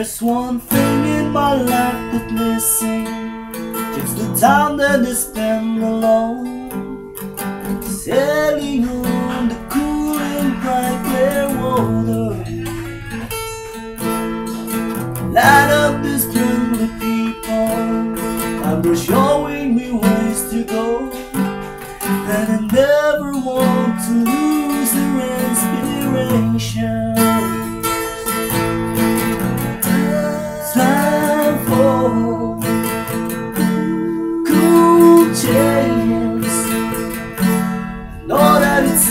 There's one thing in my life that's missing. It's the time that I spend alone. Sailing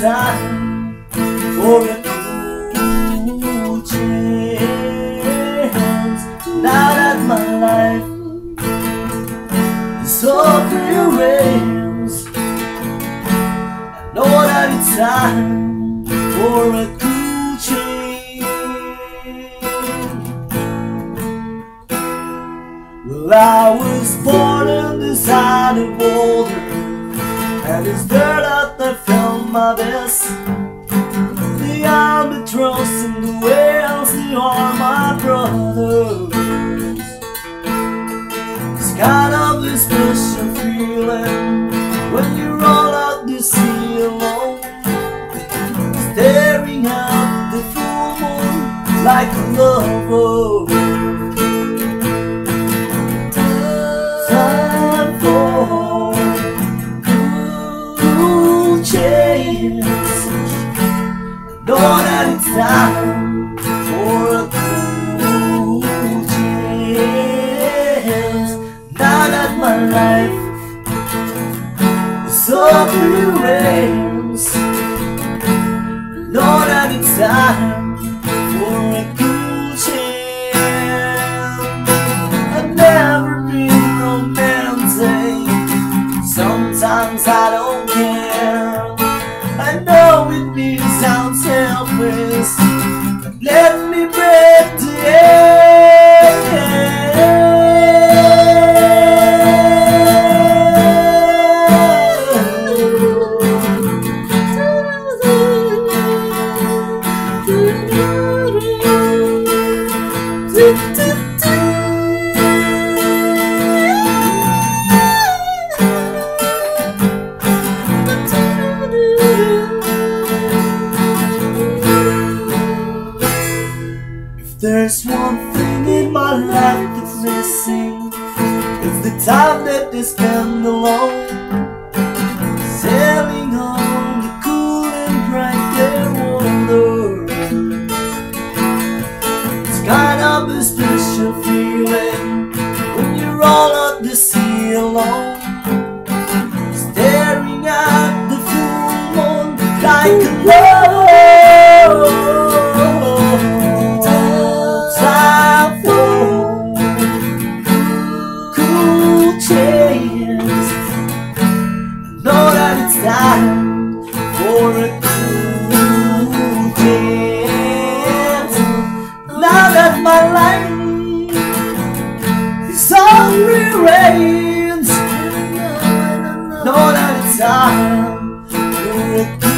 time for oh, a cool chance. Now that my life is off the I know that it's time for a cool change. Well, I was born in the side of water, and it's dirt out there my best. The albatross and the whales, they are my brothers. It's kind of a special feeling When you roll out the sea alone. Staring at the full moon like a lover time for a cool chance. Now that my life is over the rails, that it's time sounds selfish Let There's one thing in my life that's missing. It's the time that they spend alone. Sailing on the cool and bright clear water It's kind of a special feeling When you roll out the sea alone. Staring at the full moon like a love No Know that it's time